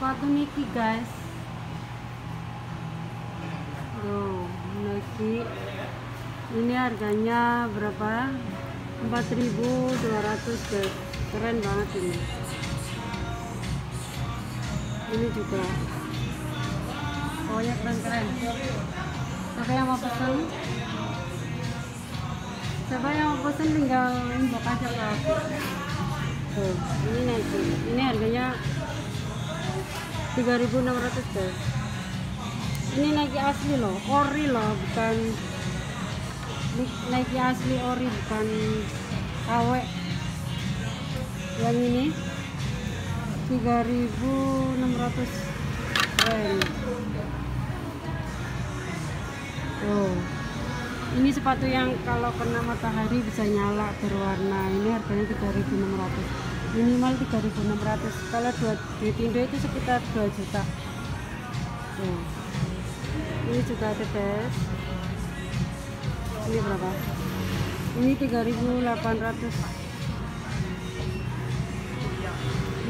sepatu Nike guys. Tuh Nike ini harganya berapa? 4200 guys. Keren banget ini. Ini juga. Pokoknya keren-keren. Siapa yang mau pesen? Siapa yang mau pesen tinggal inbox aja ke aku tuh ini Nike ini harganya 3600 guys ini Nike asli loh ori loh bukan Nike asli ori bukan KW yang ini 3600 keren. Oh ini sepatu yang kalau kena matahari bisa nyala berwarna. Ini harganya 3600 minimal 3600 kalau dua di Tindo itu sekitar 2 juta. Oh. ini juga guys ini berapa? Ini 3800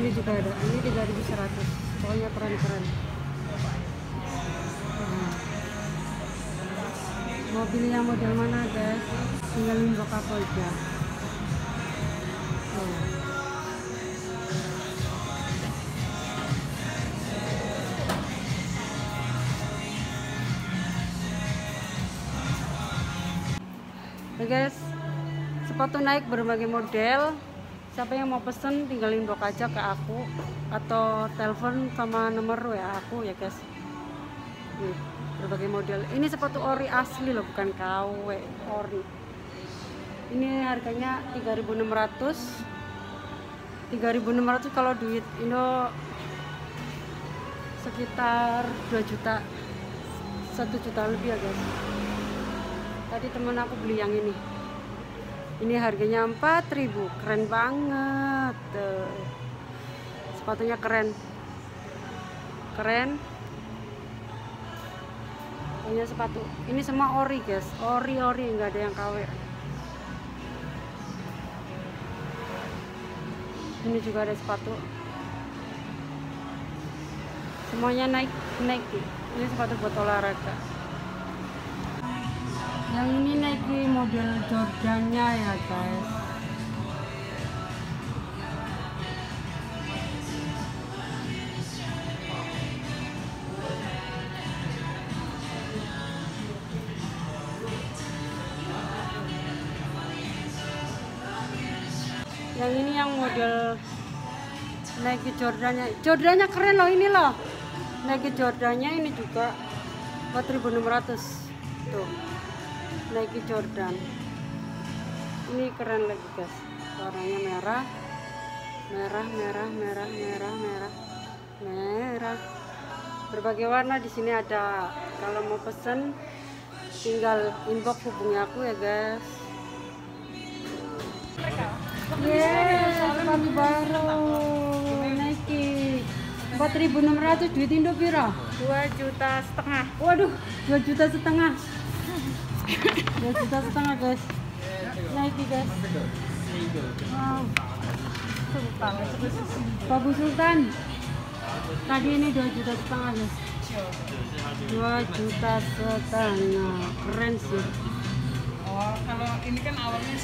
ini juga ada. Ini 3100 pokoknya keren-keren. Nah. mau pilih yang model mana guys? Tinggal inbox aku aja. Oh. Oke guys, sepatu naik berbagai model. Siapa yang mau pesen tinggal inbox aja ke aku atau telepon sama nomor WA aku ya guys. Nih, berbagai model. Ini sepatu ori asli loh, bukan KW, ori. Ini harganya 3.600. 3.600 kalau duit Indo sekitar 2 juta 1 juta lebih ya guys tadi temen aku beli yang ini. Ini harganya 4000 keren banget. Sepatunya keren. Keren. Punya sepatu. Ini semua ori guys. Ori ori. Nggak ada yang KW ini juga ada sepatu. Semuanya naik naik ini sepatu buat olahraga yang ini Nike model Jordannya ya guys. Yang ini yang model Nike Jordannya. Jordannya keren loh ini loh. Nike Jordannya ini juga 4600 tuh Nike Jordan. Ini keren lagi guys. Warnanya merah. Merah merah merah merah merah. Merah. Berbagai warna di sini ada. Kalau mau pesen tinggal inbox hubungi aku ya guys. Yes, sepatu baru Nike. 4.600 duit Indo piro? 2 juta setengah. Waduh, 2 juta setengah dua juta setengah guys Nike guys wow Babu Sultan tadi ini dua juta setengah guys dua juta setengah keren sih oh kalau ini kan awalnya